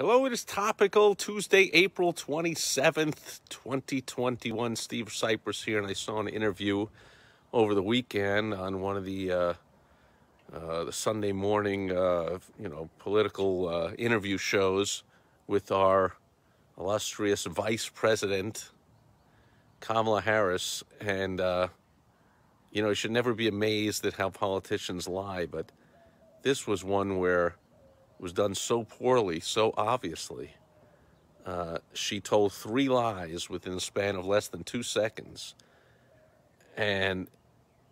Hello, it is topical Tuesday, April 27th, 2021. Steve Sipress here, and I saw an interview over the weekend on one of the uh, uh, the Sunday morning, uh, you know, political uh, interview shows with our illustrious Vice President Kamala Harris, and uh, you know, you should never be amazed at how politicians lie, but this was one where was done so poorly, so obviously. Uh, she told three lies within the span of less than two seconds. And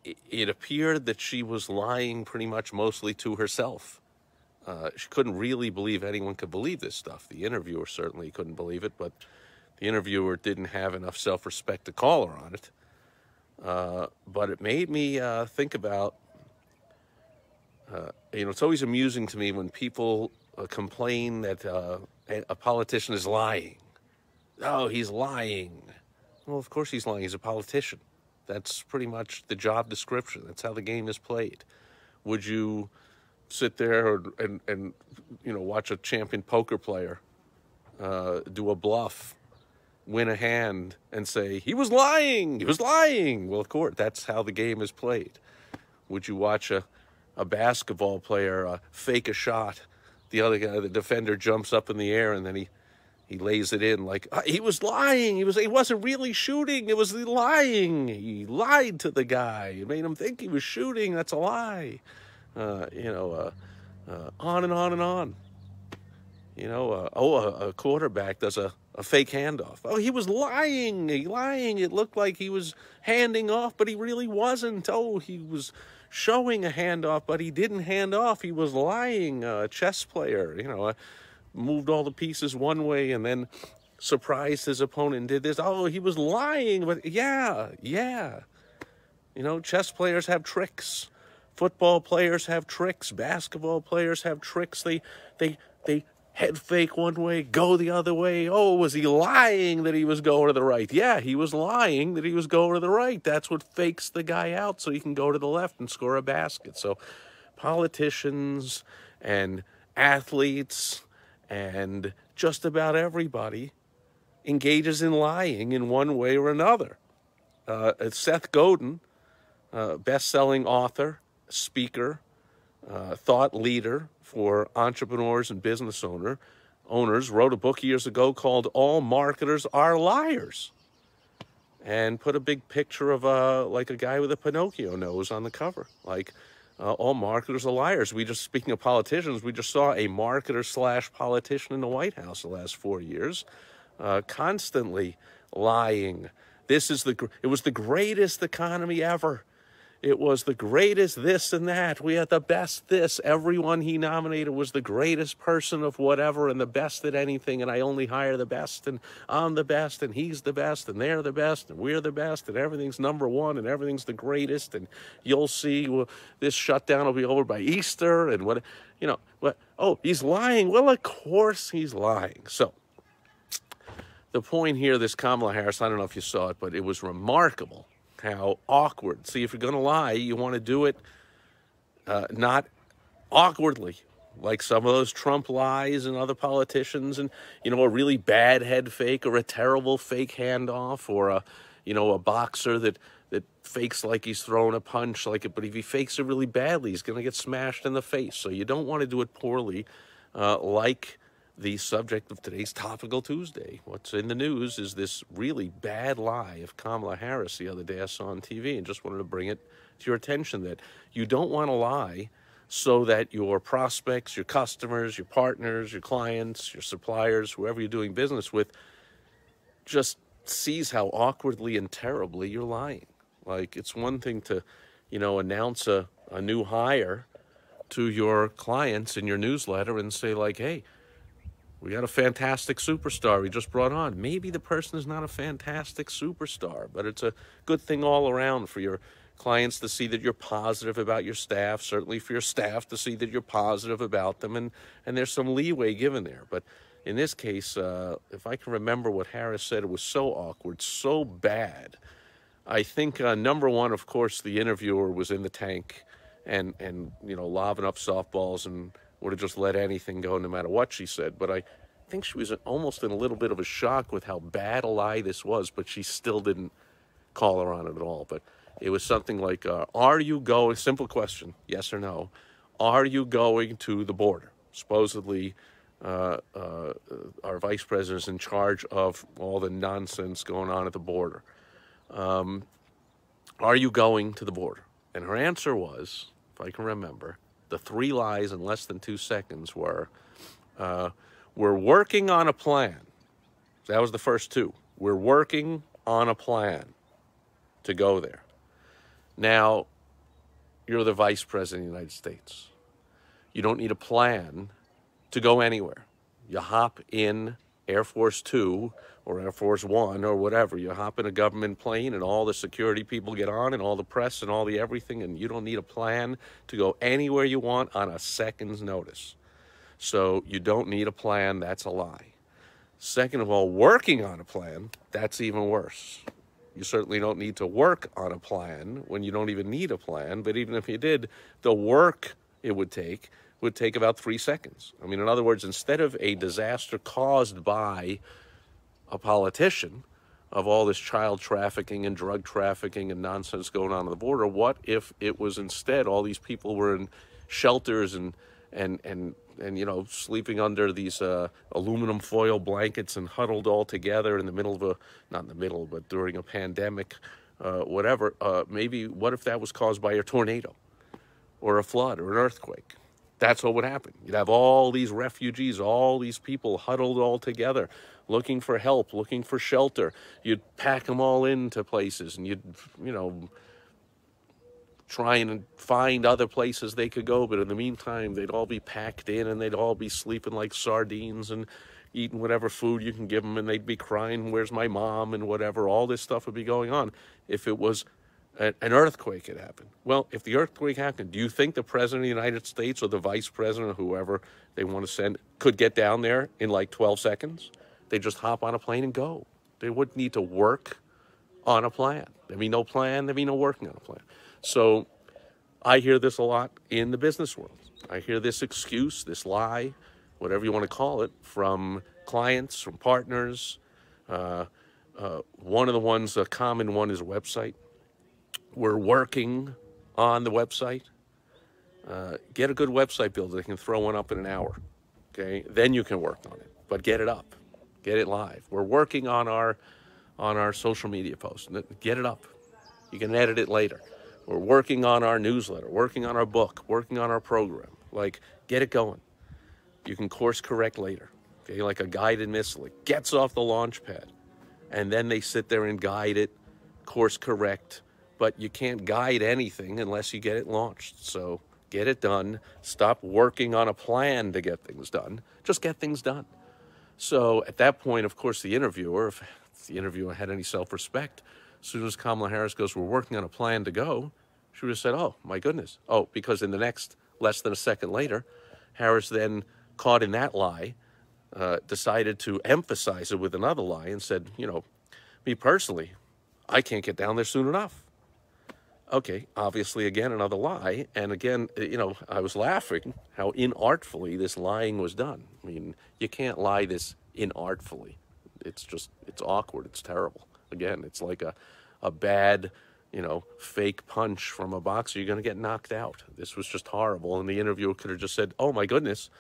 it, it appeared that she was lying pretty much mostly to herself. Uh, she couldn't really believe anyone could believe this stuff. The interviewer certainly couldn't believe it, but the interviewer didn't have enough self respect to call her on it. Uh, but it made me uh, think about uh, you know, it's always amusing to me when people uh, complain that uh, a politician is lying. Oh, he's lying. Well, of course he's lying. He's a politician. That's pretty much the job description. That's how the game is played. Would you sit there and, and you know, watch a champion poker player uh, do a bluff, win a hand, and say, he was lying, he was lying? Well, of course, that's how the game is played. Would you watch a a basketball player uh, fake a shot. The other guy, the defender, jumps up in the air and then he he lays it in like uh, he was lying. He was he wasn't really shooting. It was lying. He lied to the guy. It made him think he was shooting. That's a lie. Uh, you know, uh, uh on and on and on. You know, uh, oh, a, a, quarterback does a, a fake handoff. Oh, he was lying. He lying. It looked like he was handing off, but he really wasn't. Oh, he was showing a handoff, but he didn't hand off. He was lying. A chess player, you know, uh, moved all the pieces one way and then surprised his opponent did this. Oh, he was lying, but yeah, yeah. You know, chess players have tricks. Football players have tricks. Basketball players have tricks. They they they head fake one way, go the other way. Oh, was he lying that he was going to the right? Yeah, he was lying that he was going to the right. That's what fakes the guy out so he can go to the left and score a basket. So politicians and athletes and just about everybody engages in lying in one way or another. Uh, Seth Godin, uh, best-selling author, speaker, uh, thought leader for entrepreneurs and business owner owners wrote a book years ago called all marketers are liars and put a big picture of a uh, like a guy with a pinocchio nose on the cover like uh, all marketers are liars. We just speaking of politicians we just saw a marketer slash politician in the white house the last four years uh, constantly lying. This is the it was the greatest economy ever it was the greatest this and that. We had the best this. Everyone he nominated was the greatest person of whatever and the best at anything. And I only hire the best and I'm the best and he's the best and they're the best and we're the best and everything's number one and everything's the greatest. And you'll see well, this shutdown will be over by Easter and what, you know, what, oh, he's lying. Well, of course he's lying. So the point here, this Kamala Harris, I don't know if you saw it, but it was remarkable how awkward. See, if you're going to lie, you want to do it uh, not awkwardly, like some of those Trump lies and other politicians, and you know, a really bad head fake or a terrible fake handoff, or a you know, a boxer that that fakes like he's throwing a punch, like it. But if he fakes it really badly, he's going to get smashed in the face. So you don't want to do it poorly, uh, like the subject of today's Topical Tuesday. What's in the news is this really bad lie of Kamala Harris the other day I saw on TV and just wanted to bring it to your attention that you don't want to lie so that your prospects, your customers, your partners, your clients, your suppliers, whoever you're doing business with, just sees how awkwardly and terribly you're lying. Like it's one thing to, you know, announce a, a new hire to your clients in your newsletter and say like, hey, we got a fantastic superstar we just brought on. Maybe the person is not a fantastic superstar, but it's a good thing all around for your clients to see that you're positive about your staff, certainly for your staff to see that you're positive about them, and, and there's some leeway given there. But in this case, uh, if I can remember what Harris said, it was so awkward, so bad. I think uh, number one, of course, the interviewer was in the tank and, and you know, lobbing up softballs and would have just let anything go no matter what she said. But I think she was almost in a little bit of a shock with how bad a lie this was, but she still didn't call her on it at all. But it was something like, uh, Are you going? Simple question, yes or no. Are you going to the border? Supposedly, uh, uh, our vice president is in charge of all the nonsense going on at the border. Um, are you going to the border? And her answer was, if I can remember, the three lies in less than two seconds were, uh, we're working on a plan. That was the first two. We're working on a plan to go there. Now, you're the vice president of the United States. You don't need a plan to go anywhere. You hop in Air Force Two or Air Force One or whatever. You hop in a government plane and all the security people get on and all the press and all the everything, and you don't need a plan to go anywhere you want on a second's notice. So you don't need a plan. That's a lie. Second of all, working on a plan, that's even worse. You certainly don't need to work on a plan when you don't even need a plan. But even if you did, the work it would take would take about three seconds. I mean, in other words, instead of a disaster caused by a politician of all this child trafficking and drug trafficking and nonsense going on at the border, what if it was instead all these people were in shelters and and and and you know sleeping under these uh, aluminum foil blankets and huddled all together in the middle of a not in the middle but during a pandemic, uh, whatever. Uh, maybe what if that was caused by a tornado, or a flood, or an earthquake? That's what would happen. You'd have all these refugees, all these people huddled all together, looking for help, looking for shelter. You'd pack them all into places and you'd, you know, try and find other places they could go. But in the meantime, they'd all be packed in and they'd all be sleeping like sardines and eating whatever food you can give them. And they'd be crying, Where's my mom? and whatever. All this stuff would be going on if it was an earthquake had happened. Well, if the earthquake happened, do you think the president of the United States or the vice president or whoever they want to send could get down there in like 12 seconds? They just hop on a plane and go. They wouldn't need to work on a plan. There'd be no plan, there'd be no working on a plan. So I hear this a lot in the business world. I hear this excuse, this lie, whatever you want to call it, from clients, from partners. Uh, uh, one of the ones, a common one, is a website we're working on the website. Uh, get a good website builder that can throw one up in an hour. Okay, then you can work on it. But get it up, get it live. We're working on our on our social media posts. Get it up. You can edit it later. We're working on our newsletter, working on our book, working on our program. Like, get it going. You can course correct later. Okay, like a guided missile. It gets off the launch pad. And then they sit there and guide it, course correct, but you can't guide anything unless you get it launched. So get it done. Stop working on a plan to get things done. Just get things done. So at that point, of course, the interviewer, if the interviewer had any self respect, as soon as Kamala Harris goes, We're working on a plan to go, she would have said, Oh, my goodness. Oh, because in the next less than a second later, Harris then caught in that lie, uh, decided to emphasize it with another lie and said, You know, me personally, I can't get down there soon enough. Okay, obviously, again, another lie. And again, uh, you know, I was laughing how inartfully this lying was done. I mean, you can't lie this inartfully. It's just, it's awkward. It's terrible. Again, it's like a, a bad, you know, fake punch from a boxer. You're going to get knocked out. This was just horrible. And the interviewer could have just said, oh my goodness,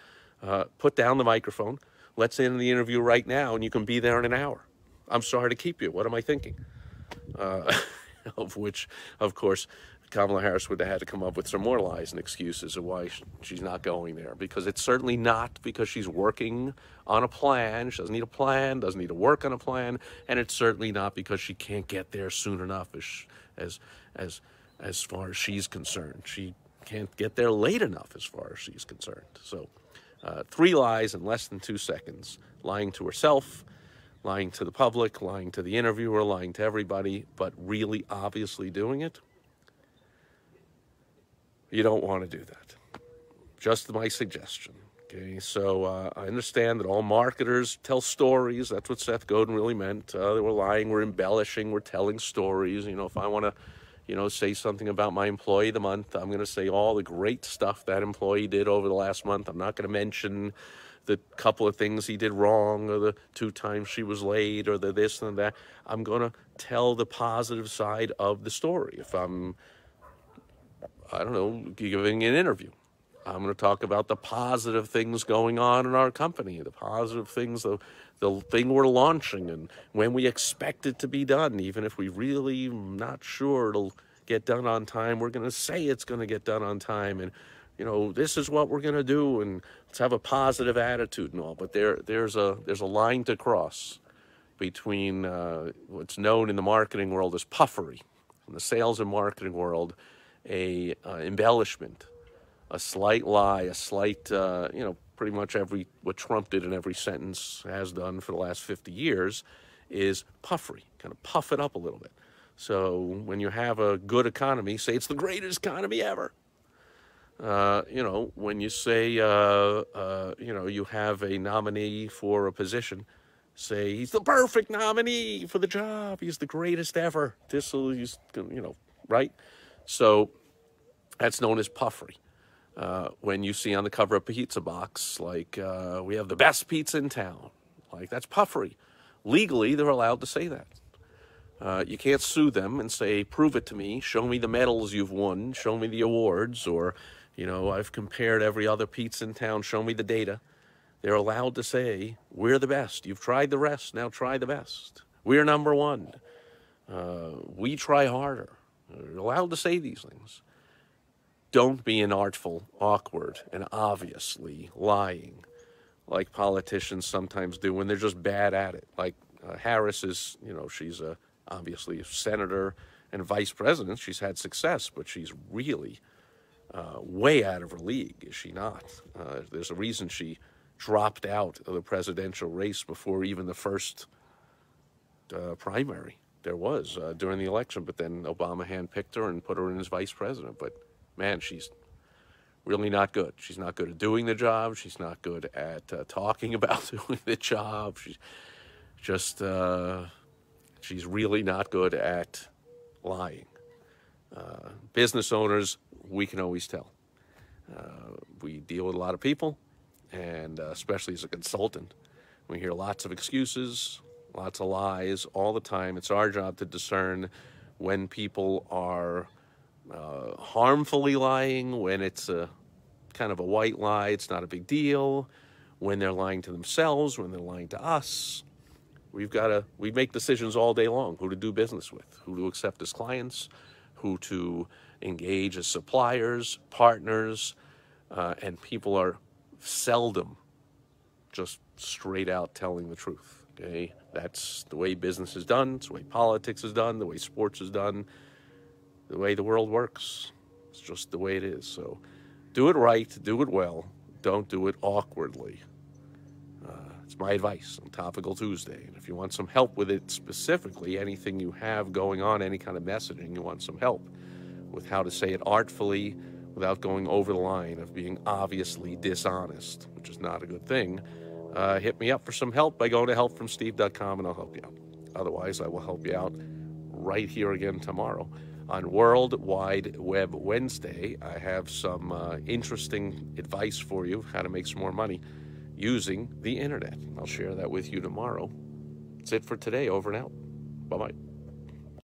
uh, put down the microphone. Let's end the interview right now, and you can be there in an hour. I'm sorry to keep you. What am I thinking? Uh, of which, of course, Kamala Harris would have had to come up with some more lies and excuses of why she's not going there. Because it's certainly not because she's working on a plan. She doesn't need a plan, doesn't need to work on a plan, and it's certainly not because she can't get there soon enough as as as as far as she's concerned. She can't get there late enough as far as she's concerned. So, uh, three lies in less than two seconds, lying to herself lying to the public, lying to the interviewer, lying to everybody, but really obviously doing it, you don't want to do that. Just my suggestion. Okay, so uh, I understand that all marketers tell stories. That's what Seth Godin really meant. Uh, we're lying, we're embellishing, we're telling stories. You know, if I want to, you know, say something about my employee of the month, I'm going to say all the great stuff that employee did over the last month. I'm not going to mention the couple of things he did wrong, or the two times she was late, or the this and that. I'm going to tell the positive side of the story. If I'm, I don't know, giving an interview, I'm going to talk about the positive things going on in our company, the positive things, the, the thing we're launching, and when we expect it to be done, even if we really not sure it'll get done on time, we're going to say it's going to get done on time, and you know this is what we're going to do, and let's have a positive attitude and all. But there, there's a there's a line to cross between uh, what's known in the marketing world as puffery, in the sales and marketing world, a uh, embellishment a slight lie, a slight, uh, you know, pretty much every what Trump did in every sentence has done for the last 50 years is puffery, kind of puff it up a little bit. So when you have a good economy, say it's the greatest economy ever. Uh, you know, when you say, uh, uh, you know, you have a nominee for a position, say he's the perfect nominee for the job. He's the greatest ever. This will, you know, right? So that's known as puffery. Uh, when you see on the cover of a pizza box, like, uh, we have the best pizza in town. Like, that's puffery. Legally, they're allowed to say that. Uh, you can't sue them and say, prove it to me, show me the medals you've won, show me the awards, or, you know, I've compared every other pizza in town, show me the data. They're allowed to say, we're the best. You've tried the rest, now try the best. We're number one. Uh, we try harder. They're allowed to say these things don't be inartful, awkward, and obviously lying like politicians sometimes do when they're just bad at it. Like uh, Harris is, you know, she's a, obviously a senator and vice president. She's had success, but she's really uh, way out of her league, is she not? Uh, there's a reason she dropped out of the presidential race before even the first uh, primary there was uh, during the election, but then Obama handpicked her and put her in as vice president. But man, she's really not good. She's not good at doing the job. She's not good at uh, talking about doing the job. She's just, uh, she's really not good at lying. Uh, business owners, we can always tell. Uh, we deal with a lot of people, and uh, especially as a consultant, we hear lots of excuses, lots of lies all the time. It's our job to discern when people are uh, harmfully lying, when it's a kind of a white lie, it's not a big deal. When they're lying to themselves, when they're lying to us, we've got to we make decisions all day long who to do business with, who to accept as clients, who to engage as suppliers, partners, uh, and people are seldom just straight out telling the truth. Okay, that's the way business is done. It's the way politics is done. The way sports is done the way the world works. It's just the way it is. So do it right, do it well, don't do it awkwardly. Uh, it's my advice on Topical Tuesday. And if you want some help with it specifically, anything you have going on, any kind of messaging, you want some help with how to say it artfully without going over the line of being obviously dishonest, which is not a good thing, uh, hit me up for some help by going to helpfromsteve.com and I'll help you out. Otherwise, I will help you out right here again tomorrow on World Wide Web Wednesday, I have some uh, interesting advice for you how to make some more money using the internet. I'll share that with you tomorrow. That's it for today. Over and out. Bye bye.